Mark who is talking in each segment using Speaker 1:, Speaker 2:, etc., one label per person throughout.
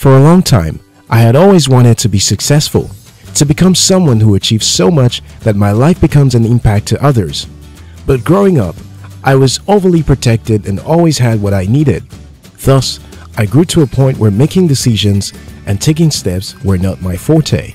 Speaker 1: For a long time, I had always wanted to be successful, to become someone who achieves so much that my life becomes an impact to others. But growing up, I was overly protected and always had what I needed. Thus, I grew to a point where making decisions and taking steps were not my forte.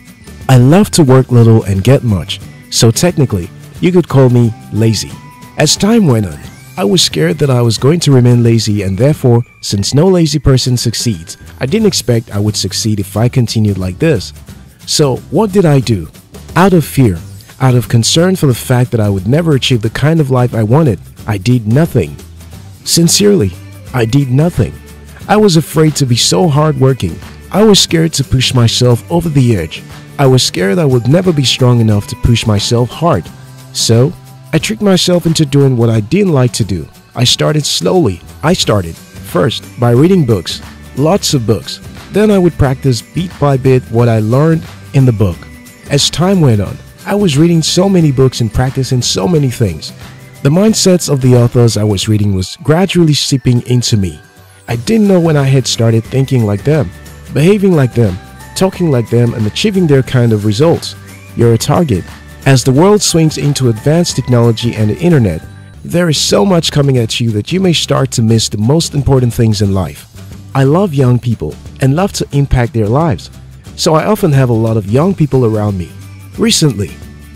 Speaker 1: I loved to work little and get much, so technically, you could call me lazy. As time went on, I was scared that I was going to remain lazy and therefore, since no lazy person succeeds, I didn't expect I would succeed if I continued like this. So, what did I do? Out of fear, out of concern for the fact that I would never achieve the kind of life I wanted, I did nothing. Sincerely, I did nothing. I was afraid to be so hardworking. I was scared to push myself over the edge. I was scared I would never be strong enough to push myself hard. So, I tricked myself into doing what I didn't like to do. I started slowly. I started, first, by reading books, lots of books. Then I would practice bit by bit what I learned in the book. As time went on, I was reading so many books and practicing so many things. The mindsets of the authors I was reading was gradually seeping into me. I didn't know when I had started thinking like them, behaving like them, talking like them, and achieving their kind of results. You're a target. As the world swings into advanced technology and the internet, there is so much coming at you that you may start to miss the most important things in life. I love young people and love to impact their lives, so I often have a lot of young people around me. Recently,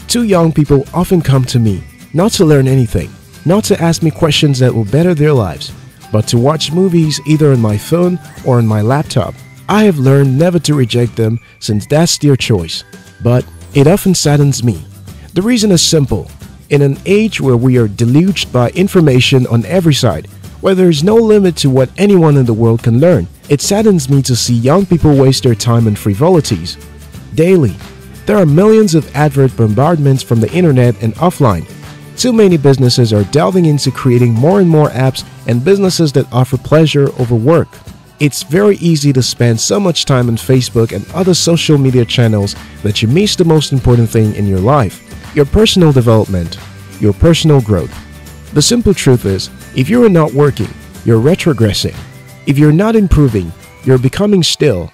Speaker 1: two young people often come to me not to learn anything, not to ask me questions that will better their lives, but to watch movies either on my phone or on my laptop. I have learned never to reject them since that's their choice, but it often saddens me. The reason is simple. In an age where we are deluged by information on every side, where there is no limit to what anyone in the world can learn, it saddens me to see young people waste their time on frivolities. Daily, there are millions of advert bombardments from the internet and offline too many businesses are delving into creating more and more apps and businesses that offer pleasure over work. It's very easy to spend so much time on Facebook and other social media channels that you miss the most important thing in your life your personal development, your personal growth. The simple truth is, if you are not working, you're retrogressing. If you're not improving, you're becoming still.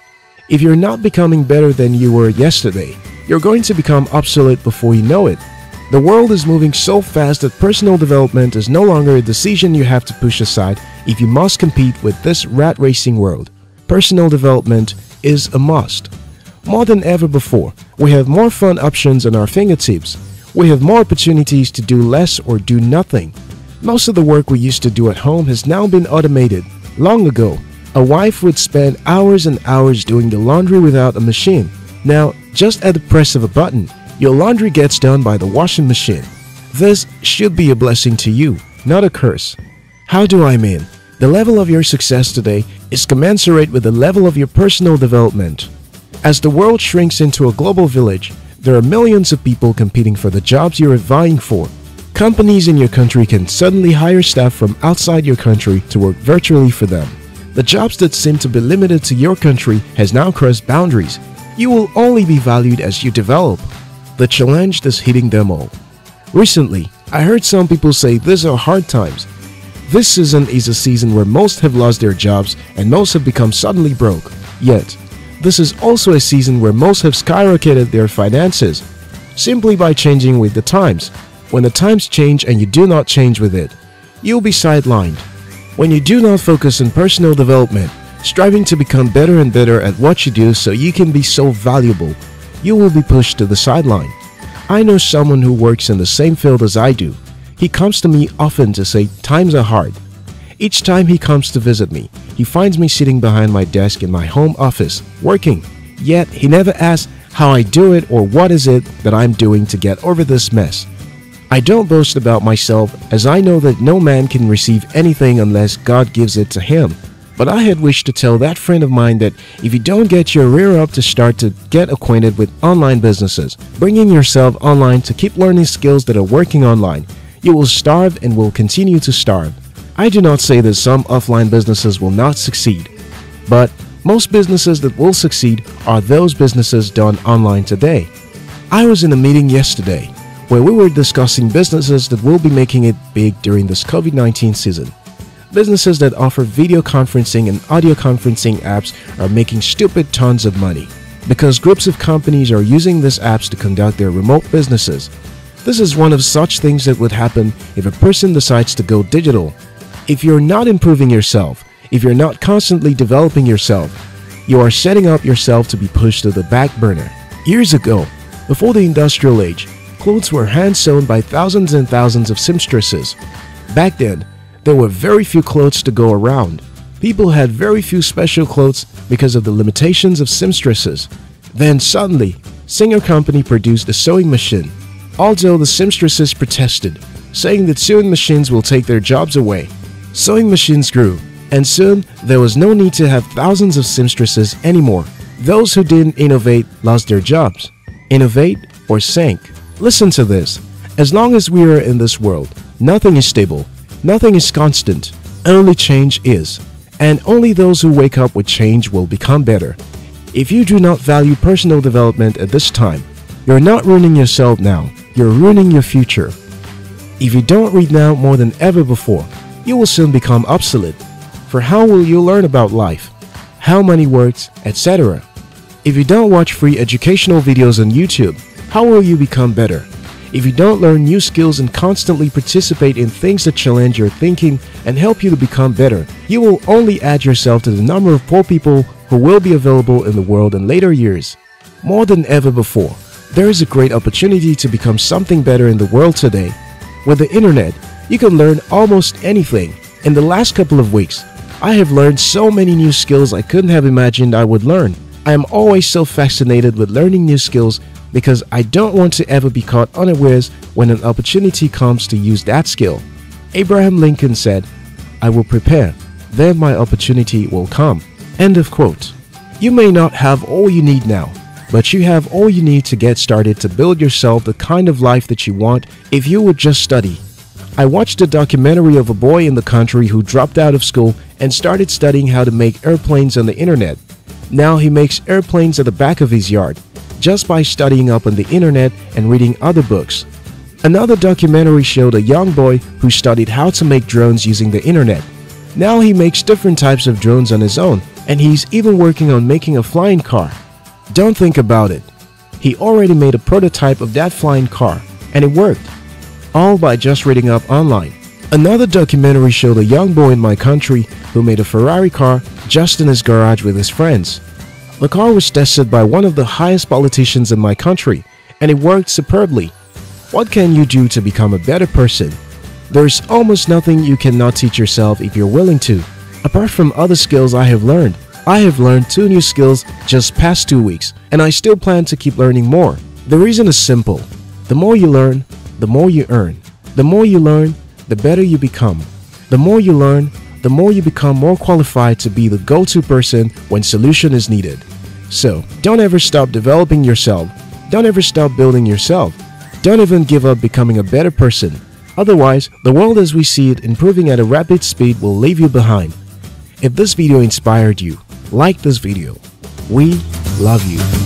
Speaker 1: If you're not becoming better than you were yesterday, you're going to become obsolete before you know it. The world is moving so fast that personal development is no longer a decision you have to push aside if you must compete with this rat racing world. Personal development is a must. More than ever before, we have more fun options on our fingertips. We have more opportunities to do less or do nothing. Most of the work we used to do at home has now been automated. Long ago, a wife would spend hours and hours doing the laundry without a machine. Now, just at the press of a button, your laundry gets done by the washing machine. This should be a blessing to you, not a curse. How do I mean? The level of your success today is commensurate with the level of your personal development. As the world shrinks into a global village, there are millions of people competing for the jobs you are vying for. Companies in your country can suddenly hire staff from outside your country to work virtually for them. The jobs that seem to be limited to your country has now crossed boundaries. You will only be valued as you develop. The challenge is hitting them all. Recently, I heard some people say these are hard times. This season is a season where most have lost their jobs and most have become suddenly broke. Yet, this is also a season where most have skyrocketed their finances simply by changing with the times. When the times change and you do not change with it, you'll be sidelined. When you do not focus on personal development, striving to become better and better at what you do so you can be so valuable you will be pushed to the sideline. I know someone who works in the same field as I do. He comes to me often to say times are hard. Each time he comes to visit me, he finds me sitting behind my desk in my home office, working. Yet he never asks how I do it or what is it that I'm doing to get over this mess. I don't boast about myself as I know that no man can receive anything unless God gives it to him. But I had wished to tell that friend of mine that if you don't get your rear up to start to get acquainted with online businesses, bringing yourself online to keep learning skills that are working online, you will starve and will continue to starve. I do not say that some offline businesses will not succeed, but most businesses that will succeed are those businesses done online today. I was in a meeting yesterday where we were discussing businesses that will be making it big during this COVID 19 season. businesses that offer video conferencing and audio conferencing apps are making stupid tons of money because groups of companies are using these apps to conduct their remote businesses. This is one of such things that would happen if a person decides to go digital. If you're not improving yourself, if you're not constantly developing yourself, you are setting up yourself to be pushed to the back burner. Years ago, before the industrial age, clothes were hand sewn by thousands and thousands of seamstresses. Back then, there were very few clothes to go around. People had very few special clothes because of the limitations of seamstresses. Then suddenly, Singer Company produced a sewing machine. Although the seamstresses protested, saying that sewing machines will take their jobs away, sewing machines grew, and soon there was no need to have thousands of seamstresses anymore. Those who didn't innovate lost their jobs. Innovate or sink. Listen to this. As long as we are in this world, nothing is stable, nothing is constant, only change is. And only those who wake up with change will become better. If you do not value personal development at this time, you're not ruining yourself now, you're ruining your future. If you don't read now more than ever before, you will soon become obsolete. For how will you learn about life, how money works, etc.? If you don't watch free educational videos on YouTube, how will you become better? If you don't learn new skills and constantly participate in things that challenge your thinking and help you to become better, you will only add yourself to the number of poor people who will be available in the world in later years. More than ever before, there is a great opportunity to become something better in the world today. With the internet, you can learn almost anything. In the last couple of weeks, I have learned so many new skills I couldn't have imagined I would learn. I am always so fascinated with learning new skills because I don't want to ever be caught unawares when an opportunity comes to use that skill. Abraham Lincoln said, I will prepare, then my opportunity will come. End of quote. You may not have all you need now, but you have all you need to get started to build yourself the kind of life that you want if you would just study. I watched a documentary of a boy in the country who dropped out of school and started studying how to make airplanes on the internet. Now he makes airplanes at the back of his yard just by studying up on the internet and reading other books. Another documentary showed a young boy who studied how to make drones using the internet. Now he makes different types of drones on his own, and he's even working on making a flying car. Don't think about it. He already made a prototype of that flying car, and it worked. All by just reading up online. Another documentary showed a young boy in my country who made a Ferrari car just in his garage with his friends. The car was tested by one of the highest politicians in my country, and it worked superbly. What can you do to become a better person? There's almost nothing you cannot teach yourself if you're willing to. Apart from other skills I have learned, I have learned two new skills just past two weeks, and I still plan to keep learning more. The reason is simple. The more you learn, the more you earn. The more you learn, the better you become. The more you learn, the more you become more qualified to be the go-to person when solution is needed. So, don't ever stop developing yourself. Don't ever stop building yourself. Don't even give up becoming a better person. Otherwise, the world as we see it improving at a rapid speed will leave you behind. If this video inspired you, like this video. We love you.